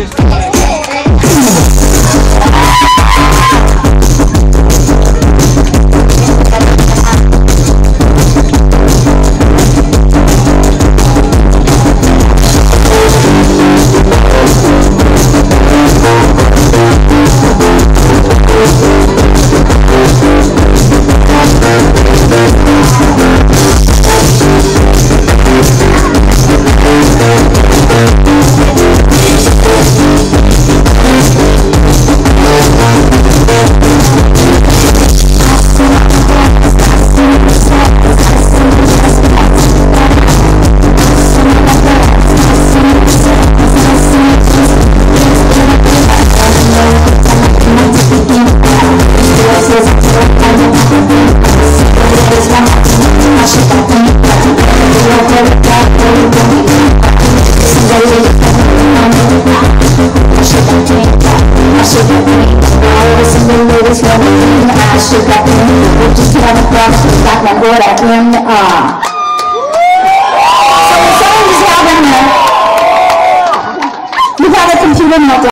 Just. should have been I was in the latest revolution I should have been We just never thought she got that what I in the arm So the song is now gonna You got a computer not